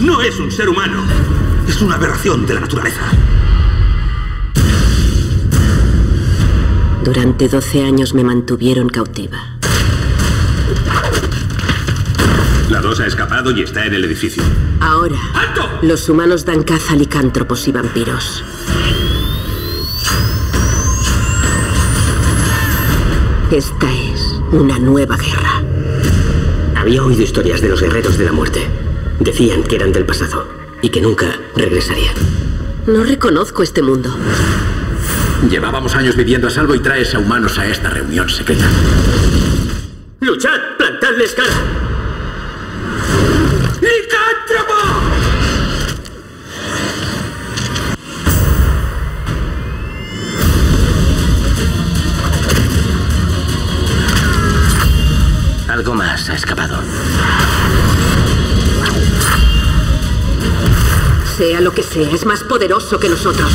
No es un ser humano. Es una aberración de la naturaleza. Durante 12 años me mantuvieron cautiva. La dos ha escapado y está en el edificio. Ahora, ¡Alto! los humanos dan caza a licántropos y vampiros. Esta es una nueva guerra. Había oído historias de los guerreros de la muerte. Decían que eran del pasado y que nunca regresarían. No reconozco este mundo. Llevábamos años viviendo a salvo y traes a humanos a esta reunión secreta. ¡Luchad! ¡Plantadles cara! Algo más ha escapado. Sea lo que sea, es más poderoso que nosotros.